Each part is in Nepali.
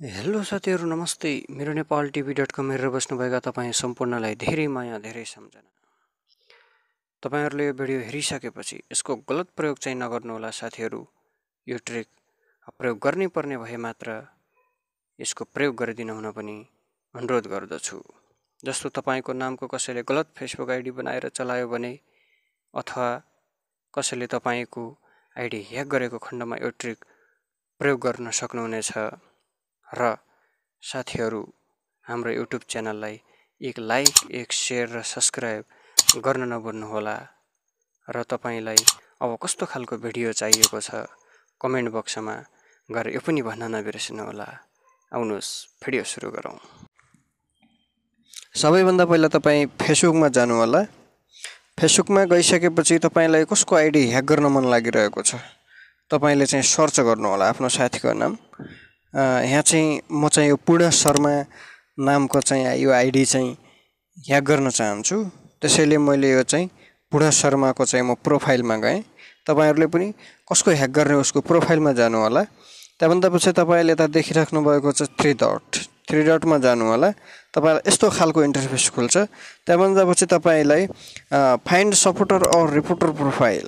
हेलो साथीहरू नमस्ते। मेरो नेपाल टिभी डट कम हेरेर बस्नुभएका तपाईँ सम्पूर्णलाई धेरै माया धेरै सम्झना। तपाईँहरूले यो भिडियो हेरिसकेपछि यसको गलत प्रयोग चाहिँ नगर्नुहोला साथीहरू। यो ट्रिक प्रयोग गर्नै पर्ने भए मात्र यसको प्रयोग गरिदिनु हुन पनि अनुरोध गर्दछु। जस्तो तपाईँको नामको कसैले गलत फेसबुक आइडी बनाएर चलायो भने अथवा कसैले तपाईँको आइडी ह्याक गरेको खण्डमा यो ट्रिक प्रयोग गर्न सक्नुहुनेछ। र साथीहरू हाम्रो युट्युब च्यानललाई एक लाइक एक सेयर र सब्सक्राइब गर्न नभुल्नुहोला र तपाईँलाई अब कस्तो खालको भिडियो चाहिएको छ कमेन्ट बक्समा गएर यो पनि भन्न नबिर्सिनुहोला। आउनुहोस् भिडियो सुरु गरौँ। सबैभन्दा पहिला तपाईँ फेसबुकमा जानु होला फेसबुकमा गइसकेपछि तपाईँलाई कसको आइडी ह्याक गर्न मन लागिरहेको छ? तपाईँले चाहिँ सर्च गर्नुहोला आफ्नो साथीको नाम। यहाँ चाहिँ म चाहिँ यो पूर्ण शर्मा नामको चाहिँ यो आइडी चाहिँ ह्याक गर्न चाहन्छु। त्यसैले मैले यो चाहिँ पूर्ण शर्माको चाहिँ म प्रोफाइलमा गएँ। तपाईँहरूले पनि कसको ह्याक गर्ने उसको प्रोफाइलमा जानु होला त्यहाँभन्दा पछि तपाईँले यता देखिराख्नु भएको छ थ्री डट। थ्री डटमा जानु होला तपाईँलाई यस्तो खालको इन्टरफेस खुल्छ। त्यहाँभन्दा पछि तपाईँलाई find supporter or reporter profile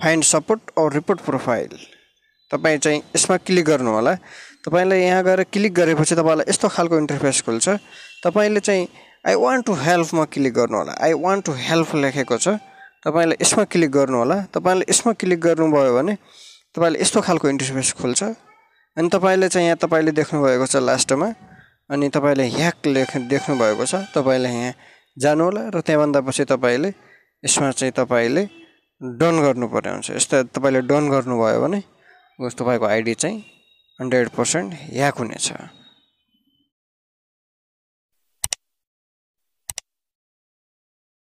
find support or report profile तपाईँ चाहिँ यसमा क्लिक गर्नु होला तपाईँले यहाँ गएर क्लिक गरेपछि तपाईँलाई यस्तो खालको इन्टरफेस खुल्छ। तपाईँले चाहिँ आई वान्ट टु हेल्पमा क्लिक गर्नु होला आई वान्ट टु हेल्प लेखेको छ। तपाईँले यसमा क्लिक गर्नु होला तपाईँले यसमा क्लिक गर्नुभयो भने तपाईँले यस्तो खालको इन्टरफेस खुल्छ। अनि तपाईँले चाहिँ यहाँ तपाईँले देख्नुभएको छ लास्टमा अनि तपाईँले ह्याक लेख देख्नुभएको छ। तपाईँले यहाँ जानु होला र त्यहाँभन्दा पछि तपाईँले यसमा चाहिँ तपाईँले डन गर्नु पर्ने हुन्छ। यस्तो तपाईँले डन गर्नुभयो भने तपाईँको आइडी चाहिँ हन्ड्रेड पर्सेन्ट ह्याक हुनेछ।